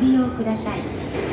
利用ください。